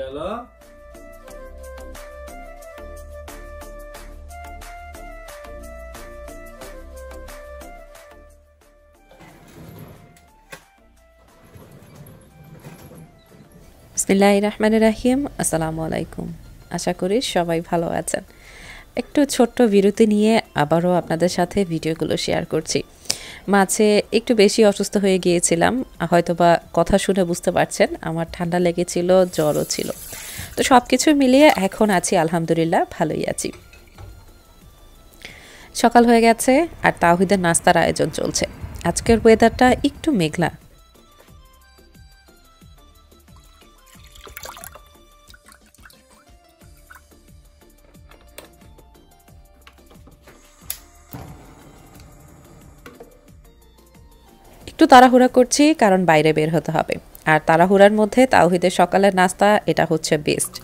গেল বিসমিল্লাহ রহমান রাহিম আসসালামু আলাইকুম। আশা করি সবাই ভালো আছেন। একটু ছোট্ট বিরতি নিয়ে আবারও আপনাদের সাথে ভিডিওগুলো শেয়ার করছি। মাঝে একটু বেশি অসুস্থ হয়ে গিয়েছিলাম। হয়তোবা কথা শুনে বুঝতে পারছেন, আমার ঠান্ডা লেগেছিল, জ্বরও ছিল। তো সব কিছু মিলিয়ে এখন আছি, আলহামদুলিল্লাহ, ভালোই আছি। সকাল হয়ে গেছে আর তাহিদের নাস্তার আয়োজন চলছে। আজকের ওয়েদারটা একটু মেঘলা একটু তাড়াহুড়া করছি, কারণ বাইরে বের হতে হবে। আর তাড়াহুড়ার মধ্যে তাওহিদের সকালের নাস্তা, এটা হচ্ছে বেস্ট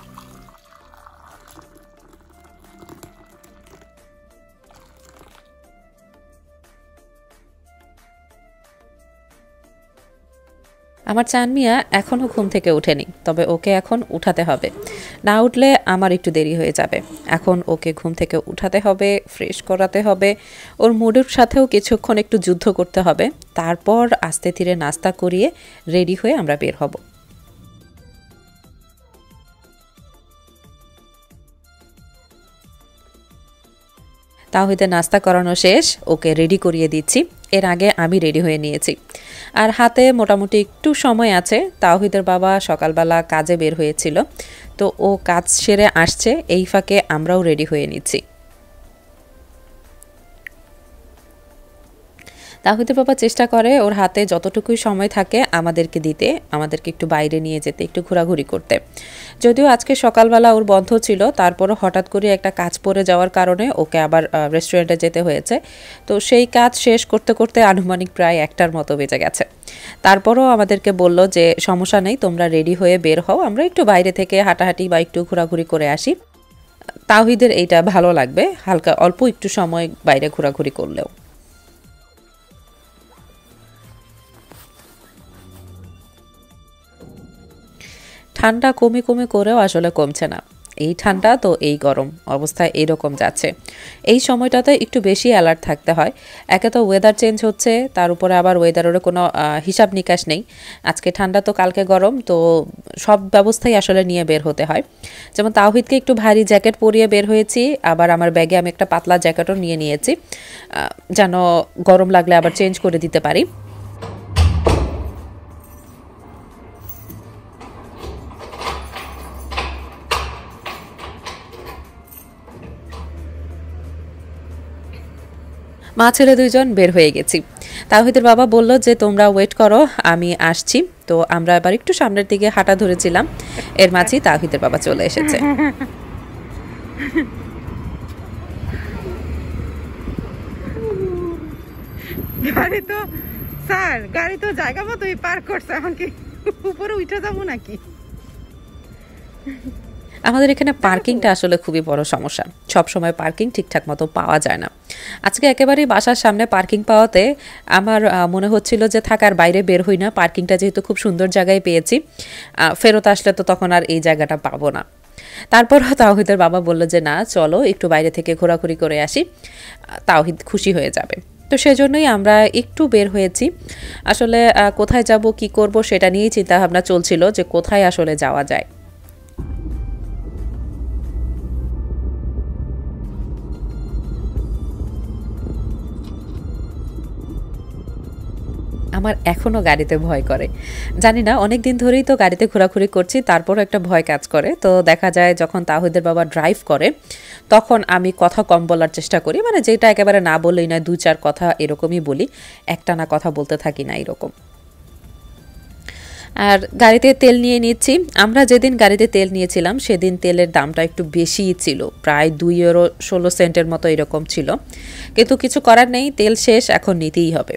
আমার চান মিয়া এখনও ঘুম থেকে ওঠেনি, তবে ওকে এখন উঠাতে হবে। না উঠলে আমার একটু দেরি হয়ে যাবে। এখন ওকে ঘুম থেকে উঠাতে হবে ফ্রেশ করাতে হবে। ওর মুডের সাথেও কিছুক্ষণ একটু যুদ্ধ করতে হবে। তারপর আস্তে ধীরে নাস্তা করিয়ে রেডি হয়ে আমরা বের হব। তাহিদের নাস্তা করানো শেষ, ওকে রেডি করিয়ে দিচ্ছি। এর আগে আমি রেডি হয়ে নিয়েছি। আর হাতে মোটামুটি একটু সময় আছে তাওহিদের বাবা সকালবেলা কাজে বের হয়েছিল। তো ও কাজ সেরে আসছে এই ফাঁকে আমরাও রেডি হয়ে নিচ্ছি। তাহিদের বাবা চেষ্টা করে ওর হাতে যতটুকুই সময় থাকে আমাদেরকে দিতে, আমাদেরকে একটু বাইরে নিয়ে যেতে, একটু ঘোরাঘুরি করতে। যদিও আজকে সকালবেলা ওর বন্ধ ছিল, তারপরও হঠাৎ করে একটা কাজ পড়ে যাওয়ার কারণে ওকে আবার রেস্টুরেন্টে যেতে হয়েছে। তো সেই কাজ শেষ করতে করতে আনুমানিক প্রায় একটার মতো বেজে গেছে। তারপরও আমাদেরকে বলল যে, সমস্যা নেই, তোমরা রেডি হয়ে বের হও, আমরা একটু বাইরে থেকে হাঁটাহাঁটি বা একটু ঘোরাঘুরি করে আসি। তাহিদের এইটা ভালো লাগবে, হালকা, অল্প একটু সময় বাইরে ঘোরাঘুরি করলেও। ঠান্ডা কমে কমে করেও আসলে কমছে না। এই ঠান্ডা তো এই গরম অবস্থা এইরকম যাচ্ছে। এই সময়টাতে একটু বেশি অ্যালার্ট থাকতে হয়। একে তো ওয়েদার চেঞ্জ হচ্ছে, তার উপরে আবার ওয়েদারেরও কোনো হিসাব নিকাশ নেই। আজকে ঠান্ডা তো কালকে গরম, তো সব ব্যবস্থাই আসলে নিয়ে বের হতে হয়। যেমন তাওহিদকে একটু ভারী জ্যাকেট পরিয়ে বের হয়েছি, আবার আমার ব্যাগে আমি একটা পাতলা জ্যাকেটও নিয়ে নিয়েছি। যেন গরম লাগলে আবার চেঞ্জ করে দিতে পারি। মা ছেলে দুইজন বের হয়ে গেছি। তাহিদের বাবা বলল যে, তোমরা ওয়েট করো, আমি আসছি। তো আমরা এবার একটু সামনের দিকে হাঁটা ধরেছিলাম। এর মাঝেই তাহিদের বাবা চলে এসেছে। গাড়ি তো, স্যার, গাড়ি তো জায়গা মতোই পার্ক করছে এখন কি উপরে উঠে যাব নাকি? আমাদের এখানে পার্কিংটা আসলে খুবই বড় সমস্যা। সব সময় পার্কিং ঠিকঠাক মতো পাওয়া যায় না। আজকে একেবারেই বাসার সামনে পার্কিং পাওয়াতে আমার মনে হচ্ছিল যে থাকার বাইরে বের হই না, পার্কিংটা যেহেতু খুব সুন্দর জায়গায় পেয়েছি ফেরত আসলে তো তখন আর এই জায়গাটা পাবো না। তারপর তাওহিদের বাবা বলল যে, না, চলো, একটু বাইরে থেকে ঘোরাঘুরি করে আসি। তাওহিদ খুশি হয়ে যাবে। তো সেজন্যই আমরা একটু বের হয়েছি। আসলে কোথায় যাব, কি করব, সেটা নিয়েই চিন্তাভাবনা চলছিল যে কোথায় আসলে যাওয়া যায়। আমার এখনও গাড়িতে ভয় করে। জানি না অনেক দিন ধরেই তো গাড়িতে ঘোরাঘুরি করছি, তারপরও একটা ভয় কাজ করে। তো দেখা যায় যখন তাহিদের বাবা ড্রাইভ করে, তখন আমি কথা কম বলার চেষ্টা করি। মানে যেটা একেবারে না বললেই না দু চার কথা এরকমই বলি একটা না কথা বলতে থাকি না এরকম। আর গাড়িতে তেল নিয়ে নিচ্ছি। আমরা যেদিন গাড়িতে তেল নিয়েছিলাম, সেদিন তেলের দামটা একটু বেশিই ছিল, প্রায় দুই ইউরো ষোলো সেন্টের মতো এরকম ছিল। কিন্তু কিছু করার নেই, তেল শেষ, এখন নিতেই হবে।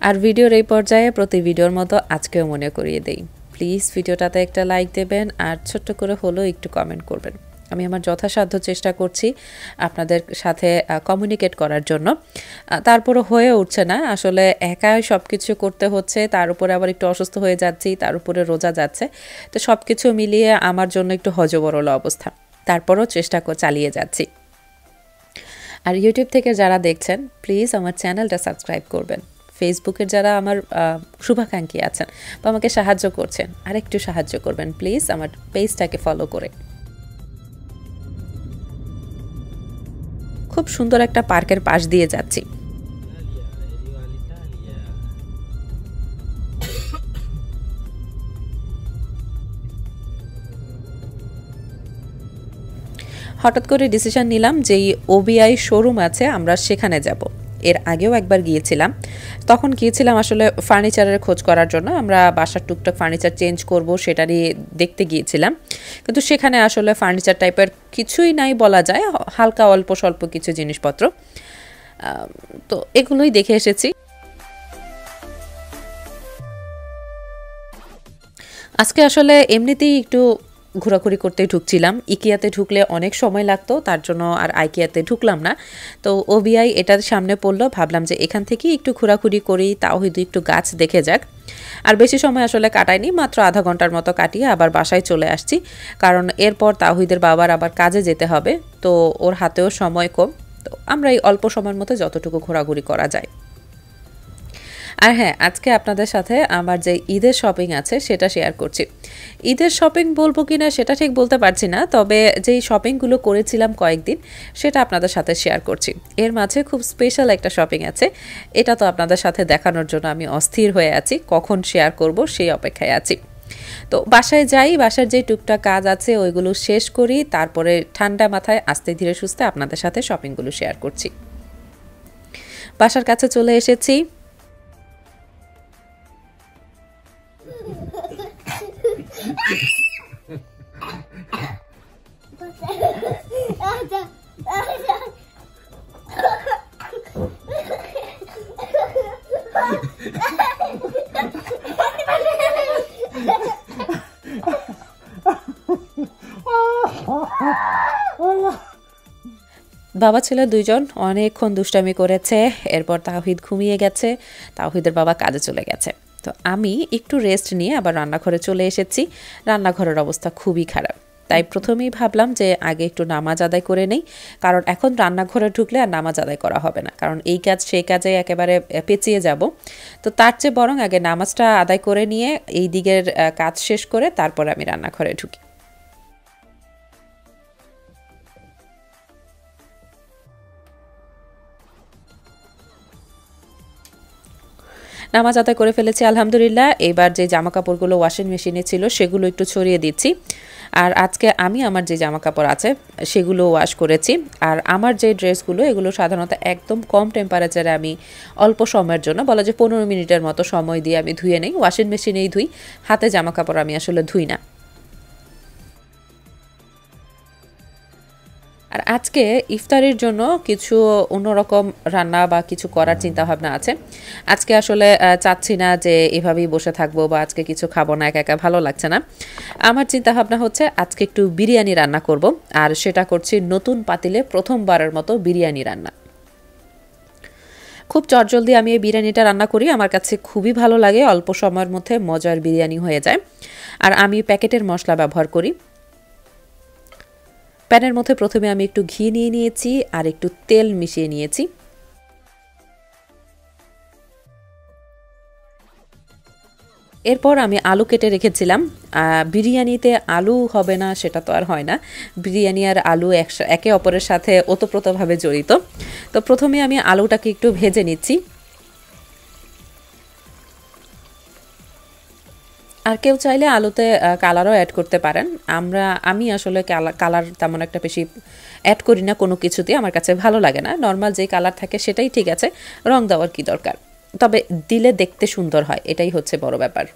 আর ভিডিওর এই পর্যায়ে প্রতি ভিডিওর মতো আজকেও মনে করিয়ে দেই। প্লিজ ভিডিওটাতে একটা লাইক দেবেন আর ছোট্ট করে হলেও একটু কমেন্ট করবেন। আমি আমার যথাসাধ্য চেষ্টা করছি আপনাদের সাথে কমিউনিকেট করার জন্য। তারপরও হয়ে উঠছে না। আসলে একাই সব কিছু করতে হচ্ছে, তার উপরে আবার একটু অসুস্থ হয়ে যাচ্ছি, তার উপরে রোজা যাচ্ছে। তো সব কিছু মিলিয়ে আমার জন্য একটু হজবরল অবস্থা। তারপরও চেষ্টা চালিয়ে যাচ্ছি। আর ইউটিউব থেকে যারা দেখছেন, প্লিজ আমার চ্যানেলটা সাবস্ক্রাইব করবেন। ফেসবুকের যারা আমার শুভাকাঙ্ক্ষী আছেন, বা আমাকে সাহায্য করছেন, আরেকটু সাহায্য করবেন প্লিজ আমার পেজটাকে ফলো করে। খুব সুন্দর একটা পার্কের পাশ দিয়ে যাচ্ছি। হঠাৎ করে ডিসিশন নিলাম যে ওবিআই শোরুম আছে, আমরা সেখানে যাব। এর আগেও একবার গিয়েছিলাম। তখন গিয়েছিলাম আসলে ফার্নিচারের খোঁজ করার জন্য। আমরা বাসার টুকটাক ফার্নিচার চেঞ্জ করব সেটারই দেখতে গিয়েছিলাম। কিন্তু সেখানে আসলে ফার্নিচার টাইপের কিছুই নাই বলা যায়। হালকা অল্প স্বল্প কিছু জিনিসপত্র। তো এগুলোই দেখে এসেছি। আজকে আসলে এমনিতেই একটু ঘোরাঘুরি করতে ঢুকছিলাম। ইকিয়াতে ঢুকলে অনেক সময় লাগতো, তার জন্য আর আইকিয়াতে ঢুকলাম না। তো ওবিআই এটার সামনে পড়ল, ভাবলাম যে এখান থেকেই একটু ঘোরাঘুরি করি, তাও হয়তো একটু গাছ দেখে যাক। আর বেশি সময় আসলে কাটাইনি, মাত্র আধা ঘণ্টার মতো কাটিয়ে আবার বাসায় চলে আসছি। কারণ এরপর তাহিদের বাবার আবার কাজে যেতে হবে, তো ওর হাতেও সময় কম। তো আমরা এই অল্প সময়ের মতো যতটুকু ঘোরাঘুরি করা যায়। আর হ্যাঁ আজকে আপনাদের সাথে আমার যে ঈদের শপিং আছে সেটা শেয়ার করছি। ঈদের শপিং বলব কি না সেটা ঠিক বলতে পারছি না, তবে যেই শপিংগুলো করেছিলাম কয়েকদিন, সেটা আপনাদের সাথে শেয়ার করছি। এর মাঝে খুব স্পেশাল একটা শপিং আছে, এটা তো আপনাদের সাথে দেখানোর জন্য আমি অস্থির হয়ে আছি, কখন শেয়ার করব সেই অপেক্ষায় আছি। তো বাসায় যাই, বাসার যে টুকটাক কাজ আছে ওইগুলো শেষ করি, তারপরে ঠান্ডা মাথায় আস্তে ধীরে সুস্থে আপনাদের সাথে শপিংগুলো শেয়ার করছি। বাসার কাছে চলে এসেছি বাবা ছেলে দুইজন, অনেকক্ষণ দুষ্টামি করেছে, এরপর তাহিদ ঘুমিয়ে গেছে তাহিদের বাবা কাজে চলে গেছে। তো আমি একটু রেস্ট নিয়ে আবার রান্নাঘরে চলে এসেছি। রান্নাঘরের অবস্থা খুবই খারাপ। তাই প্রথমেই ভাবলাম যে আগে একটু নামাজ আদায় করে নেই, কারণ এখন রান্নাঘরে ঢুকলে আর নামাজ আদায় করা হবে না, কারণ এই কাজ সেই কাজে একেবারে পেঁচিয়ে যাব। তো তার চেয়ে বরং আগে নামাজটা আদায় করে নিয়ে এই দিকের কাজ শেষ করে তারপর আমি রান্নাঘরে ঢুকি। নামাজ আদায় করে ফেলেছি, আলহামদুলিল্লাহ। এবার যে জামা কাপড়গুলো ওয়াশিং মেশিনে ছিল সেগুলো একটু ছড়িয়ে দিচ্ছি। আর আজকে আমি আমার যে জামা কাপড় আছে সেগুলো ওয়াশ করেছি। আর আমার যে ড্রেসগুলো, এগুলো সাধারণত একদম কম টেম্পারেচারে আমি অল্প সময়ের জন্য, বলা যে পনেরো মিনিটের মতো সময় দিয়ে আমি ধুয়ে নেই ওয়াশিং মেশিনেই ধুই। হাতে জামা কাপড় আমি আসলে ধুই না। আর আজকে ইফতারের জন্য কিছু অন্যরকম রান্না বা কিছু করার চিন্তা ভাবনা আছে। আজকে আসলে চাচ্ছি না যে এভাবেই বসে থাকব বা আজকে কিছু খাব না একা একা ভালো লাগছে না। আমার চিন্তা ভাবনা হচ্ছে আজকে একটু বিরিয়ানি রান্না করব আর সেটা করছি নতুন পাতিলে প্রথমবারের মতো বিরিয়ানি রান্না। খুব চটজলদি আমি এই বিরিয়ানিটা রান্না করি আমার কাছে খুবই ভালো লাগে অল্প সময়ের মধ্যে মজার বিরিয়ানি হয়ে যায়। আর আমি প্যাকেটের মশলা ব্যবহার করি। প্যানের মধ্যে প্রথমে আমি একটু ঘি নিয়ে নিয়েছি আর একটু তেল মিশিয়ে নিয়েছি। এরপর আমি আলু কেটে রেখেছিলাম। বিরিয়ানিতে আলু হবে না, সেটা তো আর হয় না। বিরিয়ানি আর আলু একে অপরের সাথে ওতপ্রোতভাবে জড়িত। তো প্রথমে আমি আলুটাকে একটু ভেজে নিচ্ছি। আর কেউ চাইলে আলুতে কালারও অ্যাড করতে পারেন। আমরা, আমি আসলে কালার তেমন একটা বেশি অ্যাড করি না কোনো কিছুতে আমার কাছে ভালো লাগে না। নর্মাল যেই কালার থাকে সেটাই ঠিক আছে। রং দেওয়ার কি দরকার? তবে দিলে দেখতে সুন্দর হয়। এটাই হচ্ছে বড় ব্যাপার।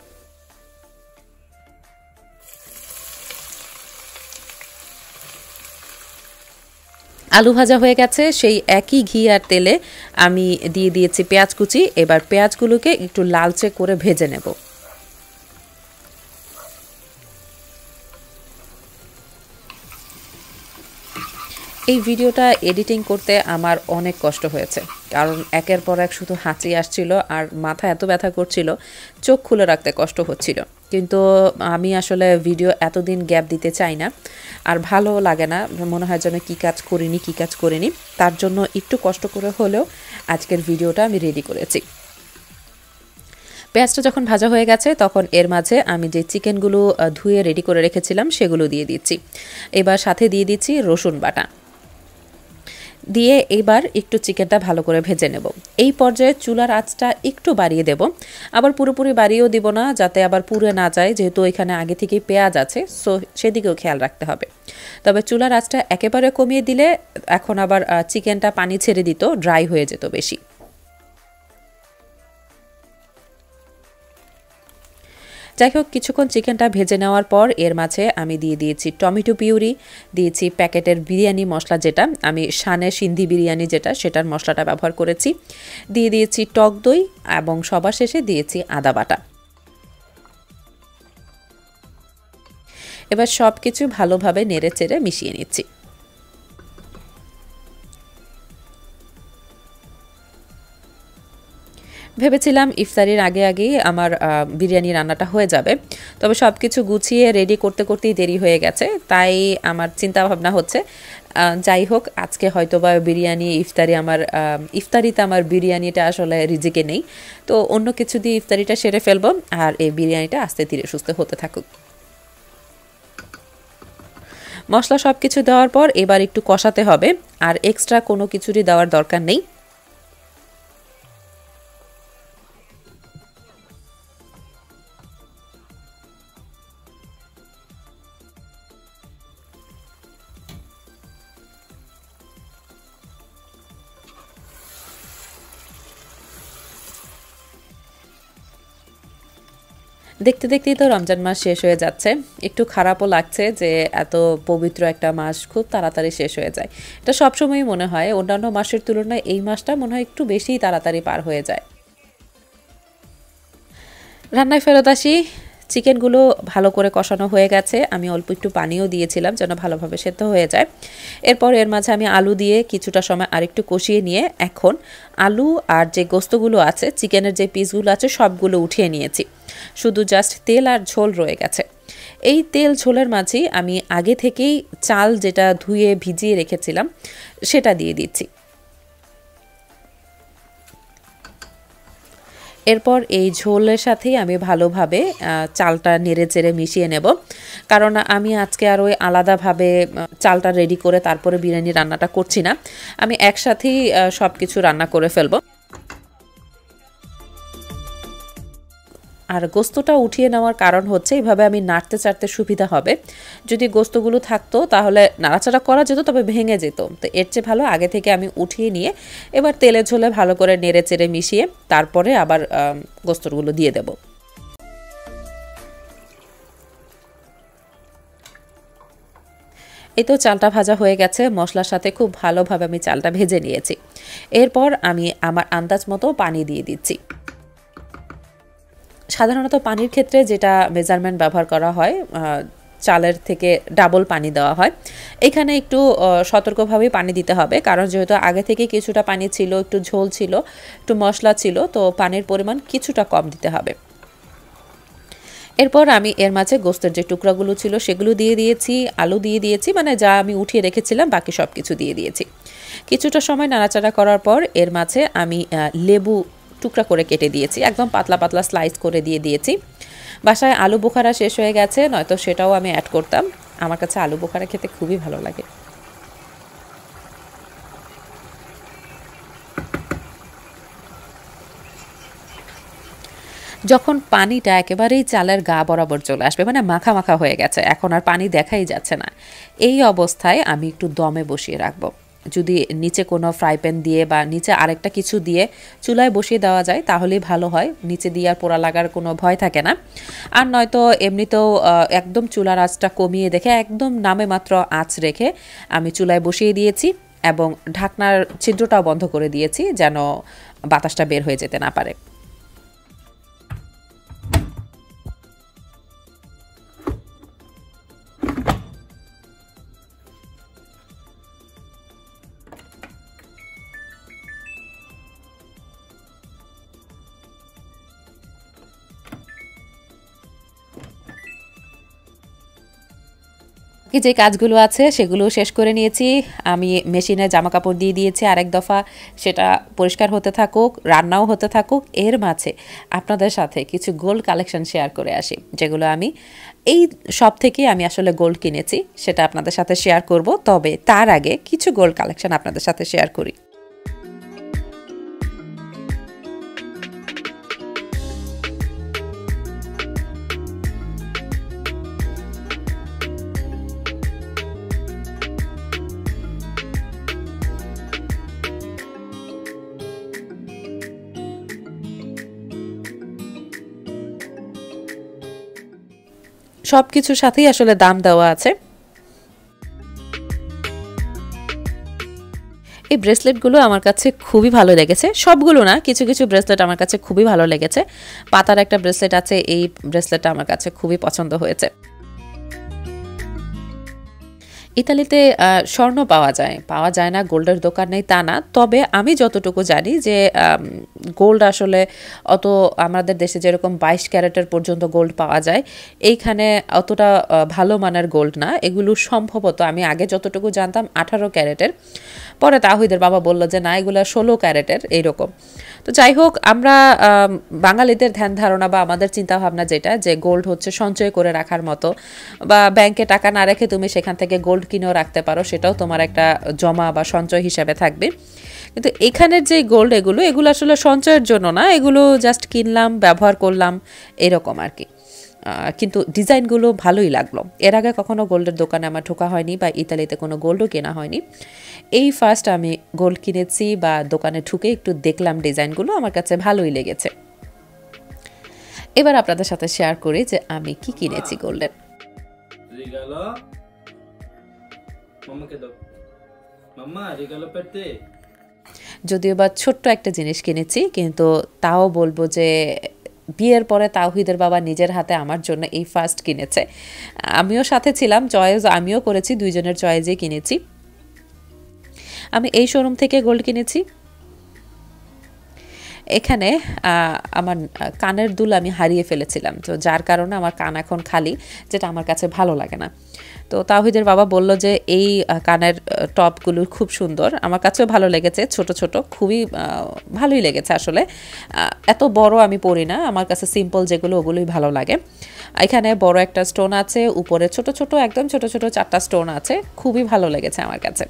আলু ভাজা হয়ে গেছে। সেই একই ঘি আর তেলে আমি দিয়ে দিয়েছি পেঁয়াজ কুচি। এবার পেঁয়াজগুলোকে একটু লালচে করে ভেজে নেব। এই ভিডিওটা এডিটিং করতে আমার অনেক কষ্ট হয়েছে। কারণ একের পর এক শুধু হাঁচি আসছিল আর মাথা এত ব্যথা করছিল, চোখ খুলে রাখতে কষ্ট হচ্ছিল। কিন্তু আমি আসলে ভিডিও এতদিন গ্যাপ দিতে চাই না। আর ভালো লাগে না, মনে হয় যেন কী কাজ করিনি, কী কাজ করিনি। তার জন্য একটু কষ্ট করে হলেও আজকের ভিডিওটা আমি রেডি করেছি। পেঁয়াজটা যখন ভাজা হয়ে গেছে, তখন এর মাঝে আমি যে চিকেনগুলো ধুয়ে রেডি করে রেখেছিলাম, সেগুলো দিয়ে দিচ্ছি। এবার সাথে দিয়ে দিচ্ছি রসুন বাটা। দিয়ে এবার একটু চিকেনটা ভালো করে ভেজে নেব। এই পর্যায়ে চুলার আঁচটা একটু বাড়িয়ে দেব। আবার পুরোপুরি বাড়িয়েও দিব না, যাতে আবার পুড়ে না যায়, যেহেতু এখানে আগে থেকে পেঁয়াজ আছে, সো সেদিকেও খেয়াল রাখতে হবে। তবে চুলার আঁচটা একেবারে কমিয়ে দিলে এখন আবার চিকেনটা পানি ছেড়ে দিত, ড্রাই হয়ে যেত বেশি। যাই হোক কিছুক্ষণ চিকেনটা ভেজে নেওয়ার পর এর মাঝে আমি দিয়ে দিয়েছি টমেটো পিউরি, দিয়েছি প্যাকেটের বিরিয়ানি মশলা যেটা, আমি সানে সিন্ধি বিরিয়ানি যেটা, সেটার মশলাটা ব্যবহার করেছি। দিয়ে দিয়েছি টক দই এবং সবার শেষে দিয়েছি আদা বাটা। এবার সব কিছু ভালোভাবে নেড়ে চেড়ে মিশিয়ে নিচ্ছি। ভেবেছিলাম ইফতারির আগে আগেই আমার বিরিয়ানি রান্নাটা হয়ে যাবে। তবে সব কিছু গুছিয়ে রেডি করতে করতেই দেরি হয়ে গেছে। তাই আমার চিন্তা ভাবনা হচ্ছে যাই হোক, আজকে হয়তো বা বিরিয়ানি, ইফতারি আমার ইফতারিতে আমার বিরিয়ানিটা আসলে রিজিকে নেই। তো অন্য কিছু দিয়ে ইফতারিটা সেরে ফেলব আর এই বিরিয়ানিটা আস্তে ধীরে সুস্থ হতে থাকুক। মশলা সব কিছু দেওয়ার পর এবার একটু কষাতে হবে। আর এক্সট্রা কোনো কিছুরই দেওয়ার দরকার নেই। দেখতে দেখতেই তো রমজান মাস শেষ হয়ে যাচ্ছে। একটু খারাপও লাগছে যে এত পবিত্র একটা মাস খুব তাড়াতাড়ি শেষ হয়ে যায়। এটা সবসময়ই মনে হয়, অন্যান্য মাসের তুলনায় এই মাসটা মনে হয় একটু বেশি তাড়াতাড়ি পার হয়ে যায়। রান্নায় ফেরত আসি। চিকেনগুলো ভালো করে কষানো হয়ে গেছে। আমি অল্প একটু পানিও দিয়েছিলাম যেন ভালোভাবে সেদ্ধ হয়ে যায়। এরপর এর মাঝে আমি আলু দিয়ে কিছুটা সময় আরেকটু কষিয়ে নিয়ে এখন আলু আর যে গোস্তগুলো আছে, চিকেনের যে পিসগুলো আছে, সবগুলো উঠিয়ে নিয়েছি। শুধু জাস্ট তেল আর ঝোল রয়ে গেছে। এই তেল ঝোলের মাঝেই আমি আগে থেকেই চাল যেটা ধুয়ে ভিজিয়ে রেখেছিলাম, সেটা দিয়ে দিচ্ছি। এরপর এই ঝোলের সাথেই আমি ভালোভাবে চালটা নেড়ে চেড়ে মিশিয়ে নেব। কারণ আমি আজকে আর ওই আলাদাভাবে চালটা রেডি করে তারপরে বিরিয়ানি রান্নাটা করছি না। আমি একসাথেই সব কিছু রান্না করে ফেলব। আর গোস্তটা উঠিয়ে নেওয়ার কারণ হচ্ছে এইভাবে আমি নাড়তে চাড়তে সুবিধা হবে। যদি গোস্তগুলো থাকতো তাহলে নাড়াচাড়া করা যেত, তবে ভেঙে যেত। তো এর চেয়ে ভালো আগে থেকে আমি উঠিয়ে নিয়ে এবার তেলে ঝোলে ভালো করে নেড়ে চেড়ে মিশিয়ে তারপরে আবার গোস্তগুলো দিয়ে দেবো। এই তো চালটা ভাজা হয়ে গেছে। মশলার সাথে খুব ভালোভাবে আমি চালটা ভেজে নিয়েছি। এরপর আমি আমার আন্দাজ মতো পানি দিয়ে দিচ্ছি। সাধারণত পানির ক্ষেত্রে যেটা মেজারমেন্ট ব্যবহার করা হয় চালের থেকে ডাবল পানি দেওয়া হয়। এখানে একটু সতর্কভাবে পানি দিতে হবে, কারণ যেহেতু আগে থেকে কিছুটা পানি ছিল, একটু ঝোল ছিল, একটু মশলা ছিল, তো পানির পরিমাণ কিছুটা কম দিতে হবে। এরপর আমি এর মাঝে গোস্তের যে টুকরাগুলো ছিল, সেগুলো দিয়ে দিয়েছি, আলু দিয়ে দিয়েছি মানে যা আমি উঠিয়ে রেখেছিলাম, বাকি সব কিছু দিয়ে দিয়েছি। কিছুটা সময় নাড়াচাড়া করার পর এর মাঝে আমি লেবু টুকরা করে কেটে দিয়েছি। একদম পাতলা পাতলা স্লাইস করে দিয়ে দিয়েছি। বাসায় আলু বোখারা শেষ হয়ে গেছে, নয়তো সেটাও আমি অ্যাড করতাম। আমার কাছে আলু বোখারা খেতে খুবই ভালো লাগে। যখন পানিটা একেবারেই চালের গা বরাবর চলে আসবে মানে মাখা মাখা হয়ে গেছে, এখন আর পানি দেখাই যাচ্ছে না। এই অবস্থায় আমি একটু দমে বসিয়ে রাখব। যদি নিচে কোনো ফ্রাই প্যান দিয়ে বা নিচে আরেকটা কিছু দিয়ে চুলায় বসিয়ে দেওয়া যায়, তাহলেই ভালো হয়। নিচে দিয়ে আর পোড়া লাগার কোনো ভয় থাকে না। আর নয়তো এমনিতেও একদম চুলার আঁচটা কমিয়ে দেখে, একদম নামে মাত্র আঁচ রেখে আমি চুলায় বসিয়ে দিয়েছি এবং ঢাকনার ছিদ্রটাও বন্ধ করে দিয়েছি যেন বাতাসটা বের হয়ে যেতে না পারে। যে কাজগুলো আছে সেগুলো শেষ করে নিয়েছি। আমি মেশিনে জামা কাপড় দিয়ে দিয়েছি আরেক দফা, সেটা পরিষ্কার হতে থাকুক, রান্নাও হতে থাকুক। এর মাঝে আপনাদের সাথে কিছু গোল্ড কালেকশন শেয়ার করে আসি, যেগুলো আমি এই সব থেকে আমি আসলে গোল্ড কিনেছি, সেটা আপনাদের সাথে শেয়ার করব। তবে তার আগে কিছু গোল্ড কালেকশন আপনাদের সাথে শেয়ার করি। সব কিছুর সাথেই আসলে দাম দেওয়া আছে। এই ব্রেসলেটগুলো আমার কাছে খুবই ভালো লেগেছে। সবগুলো না, কিছু কিছু ব্রেসলেট আমার কাছে খুবই ভালো লেগেছে। পাতার একটা ব্রেসলেট আছে, এই ব্রেসলেটটা আমার কাছে খুবই পছন্দ হয়েছে। ইতালিতে স্বর্ণ পাওয়া যায়। পাওয়া যায় না, গোল্ডের দোকান নেই, তা না। তবে আমি যতটুকু জানি যে গোল্ড আসলে অত আমাদের দেশে যেরকম বাইশ ক্যারেটের পর্যন্ত গোল্ড পাওয়া যায়, এইখানে অতটা ভালো মানের গোল্ড না। এগুলো সম্ভবত আমি আগে যতটুকু জানতাম আঠারো ক্যারেটের। পরে তাহিদের বাবা বলল যে, না, এগুলো ষোলো ক্যারেটের, এইরকম। তো যাই হোক, আমরা বাঙালিদের ধ্যান ধারণা বা আমাদের চিন্তাভাবনা যেটা, যে গোল্ড হচ্ছে সঞ্চয় করে রাখার মতো, বা ব্যাংকে টাকা না রেখে তুমি সেখান থেকে গোল্ড কিনেও রাখতে পারো, সেটাও তোমার একটা জমা বা সঞ্চয় হিসাবে থাকবে। কিন্তু এখানের যে গোল্ড এগুলো এগুলো আসলে সঞ্চয়ের জন্য না, এগুলো জাস্ট কিনলাম, ব্যবহার করলাম, এরকম আর কি। কিন্তু ডিজাইনগুলো ভালোই লাগল। এর আগে কখনো গোল্ডের দোকানে আমার ঢোকা হয়নি বা ইতালিতে কোনো গোল্ডও কেনা হয়নি। এই ফার্স্ট আমি গোল্ড কিনেছি বা দোকানে ঢুকে একটু দেখলাম ডিজাইনগুলো আমার কাছে ভালোই লেগেছে। এবার আপনাদের সাথে শেয়ার করি যে আমি কি কিনেছি গোল্ডের যদিও বা ছোট্ট একটা জিনিস কিনেছি কিন্তু তাও বলব যে বিয়ের পরে তাওহিদের বাবা নিজের হাতে আমার জন্য এই ফার্স্ট কিনেছে। আমিও সাথে ছিলাম চয়েস আমিও করেছি, দুইজনের চয়েজে কিনেছি। আমি এই শোরুম থেকে গোল্ড কিনেছি। এখানে আমার কানের দুল আমি হারিয়ে ফেলেছিলাম। তো যার কারণে আমার কান এখন খালি, যেটা আমার কাছে ভালো লাগে না। তো তাহিদের বাবা বলল যে, এই কানের টপগুলো খুব সুন্দর। আমার কাছেও ভালো লেগেছে, ছোট ছোট। খুবই ভালোই লেগেছে আসলে। এত বড় আমি পরি না। আমার কাছে সিম্পল যেগুলো, ওগুলোই ভালো লাগে। এখানে বড় একটা স্টোন আছে, উপরে ছোট ছোট, একদম ছোট ছোট চারটা স্টোন আছে। খুবই ভালো লেগেছে আমার কাছে।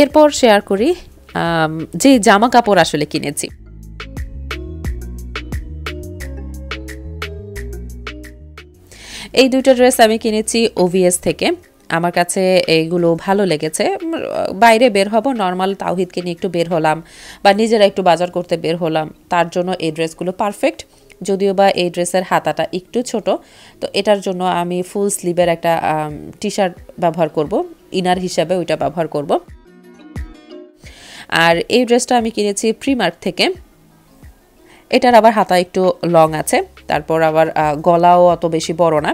এরপর শেয়ার করি যে জামা কাপড় আসলে কিনেছি। এই দুটো ড্রেস আমি কিনেছি ওভিএস থেকে। আমার কাছে এইগুলো ভালো লেগেছে। বাইরে বের হব, নর্মাল তাওহিদকে নিয়ে একটু বের হলাম বা নিজেরা একটু বাজার করতে বের হলাম, তার জন্য এই ড্রেসগুলো পারফেক্ট যদিও বা এই ড্রেসের হাতাটা একটু ছোট, তো এটার জন্য আমি ফুল স্লিভের একটা টি শার্ট ব্যবহার করব ইনার হিসাবে ওইটা ব্যবহার করব। আর এই ড্রেসটা আমি কিনেছি প্রিমার্ক থেকে। এটার আবার হাতা একটু লং আছে, তারপর আবার গলাও অত বেশি বড় না।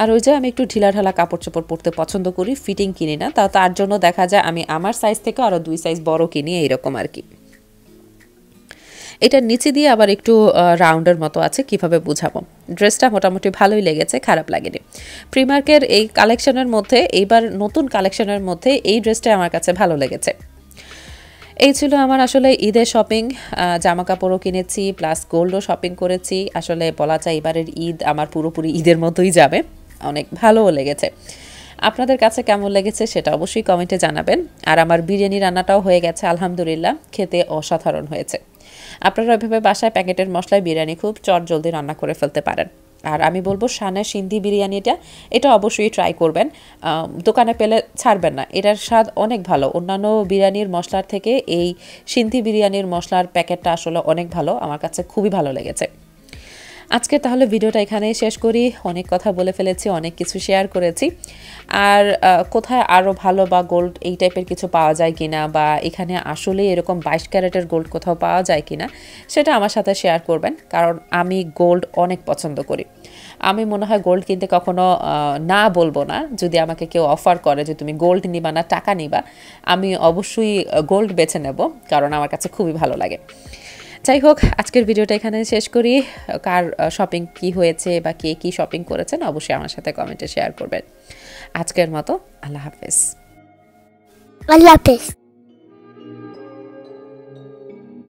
আর ওই যে আমি একটু ঢিলা ঢালা কাপড় চোপড় পরতে পছন্দ করি ফিটিং কিনি না, তা, তার জন্য দেখা যায় আমি আমার সাইজ থেকে আরও দুই সাইজ বড় কিনি, এইরকম আর কি। এটার নিচে দিয়ে আবার একটু রাউন্ডের মতো আছে, কীভাবে বুঝাবো? ড্রেসটা মোটামুটি ভালোই লেগেছে, খারাপ লাগেনি। প্রিমার্কের এই কালেকশনের মধ্যে, এইবার নতুন কালেকশনের মধ্যে এই ড্রেসটা আমার কাছে ভালো লেগেছে। এই ছিল আমার আসলে ঈদের শপিং জামা কাপড়ও কিনেছি প্লাস গোল্ডও শপিং করেছি। আসলে বলা যায় এবারের ঈদ আমার পুরোপুরি ঈদের মতোই যাবে, অনেক ভালোও লেগেছে। আপনাদের কাছে কেমন লেগেছে সেটা অবশ্যই কমেন্টে জানাবেন। আর আমার বিরিয়ানি রান্নাটাও হয়ে গেছে, আলহামদুলিল্লাহ, খেতে অসাধারণ হয়েছে। আপনারা ওইভাবে বাসায় প্যাকেটের মশলায় বিরিয়ানি খুব চট জলদি রান্না করে ফেলতে পারেন। আর আমি বলব সানে সিন্ধি বিরিয়ানিটা এটা অবশ্যই ট্রাই করবেন। দোকানে পেলে ছাড়বেন না। এটার স্বাদ অনেক ভালো। অন্যান্য বিরিয়ানির মশলার থেকে এই সিন্ধি বিরিয়ানির মশলার প্যাকেটটা আসলে অনেক ভালো। আমার কাছে খুবই ভালো লেগেছে। আজকে তাহলে ভিডিওটা এখানেই শেষ করি। অনেক কথা বলে ফেলেছি, অনেক কিছু শেয়ার করেছি। আর কোথায় আরও ভালো বা গোল্ড এই টাইপের কিছু পাওয়া যায় কিনা বা এখানে আসলে এরকম বাইশ ক্যারেটের গোল্ড কোথাও পাওয়া যায় কিনা, সেটা আমার সাথে শেয়ার করবেন। কারণ আমি গোল্ড অনেক পছন্দ করি। আমি মনে হয় গোল্ড কিনতে কখনো না বলব না। যদি আমাকে কেউ অফার করে যে তুমি গোল্ড নিবা না, টাকা নিবা, আমি অবশ্যই গোল্ড বেছে নেব, কারণ আমার কাছে খুবই ভালো লাগে। যাই হোক, আজকের ভিডিওটা এখানে শেষ করি। কার শপিং কি হয়েছে বা কে কি শপিং করেছেন অবশ্যই আমার সাথে কমেন্টে শেয়ার করবেন। আজকের মতো, আল্লাহ হাফেজ। আল্লাহ হাফেজ।